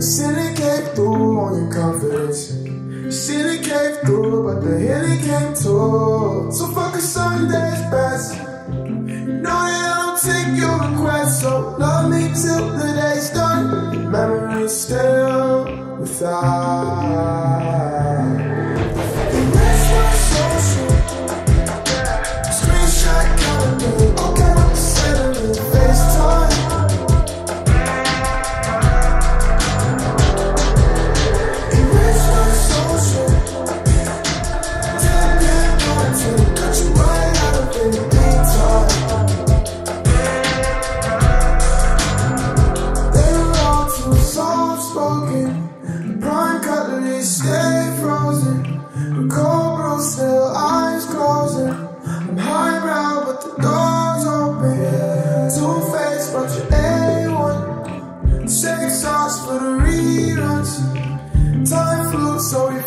came through on your confidence. It came through, but the Henny came too. So fuck a Sunday's best. That I don't take your request, so love me till the day's done. Memories still without. Still eyes closing. I'm highbrow, but the door's open. Two faced, but you're A1. Sex sauce for the reruns. Time flew, so you